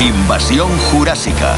Invasión Jurásica.